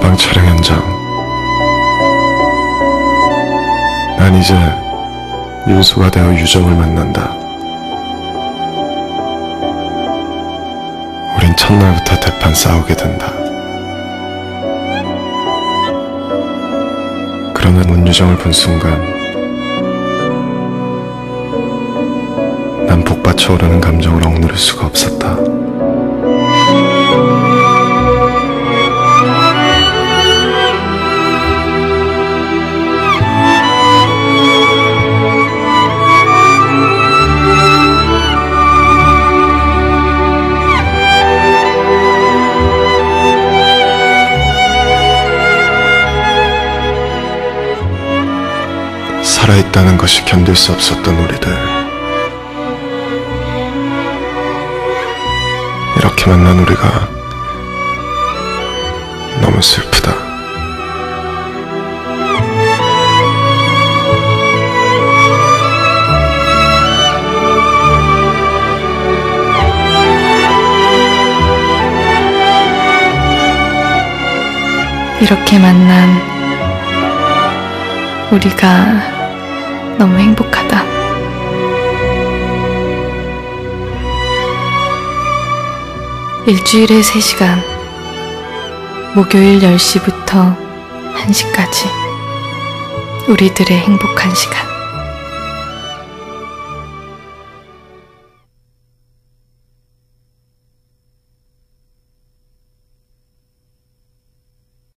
감정. 난 이제 윤수가 되어 유정을 만난다. 우린 첫날부터 대판 싸우게 된다. 그러나 문유정을 본 순간 난 복받쳐 오르는 감정을 억누를 수가 없었다. 살아있다는 것이 견딜 수 없었던 우리들. 이렇게 만난 우리가 너무 슬프다. 이렇게 만난 우리가 너무 행복하다. 일주일에 3시간, 목요일 10시부터 1시까지 우리들의 행복한 시간.